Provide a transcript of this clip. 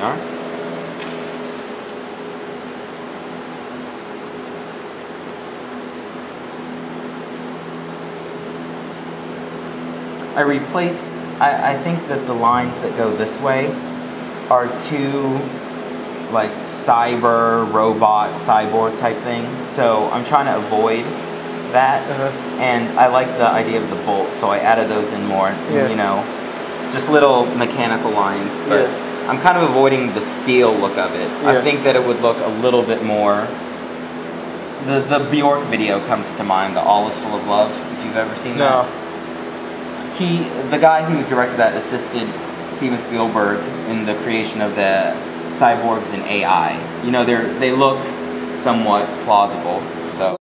are. I replaced, I, I think that the lines that go this way are two like cyber, robot, cyborg type thing. So I'm trying to avoid that. Uh-huh. And I like the idea of the bolt, so I added those in more. Yeah. You know, just little mechanical lines. But Yeah. I'm kind of avoiding the steel look of it. Yeah. I think that it would look a little bit more. The the Bjork video comes to mind, the All Is Full of Love, if you've ever seen that he the guy who directed that assisted Steven Spielberg in the creation of the cyborgs and AI. You know, they are they look somewhat plausible. So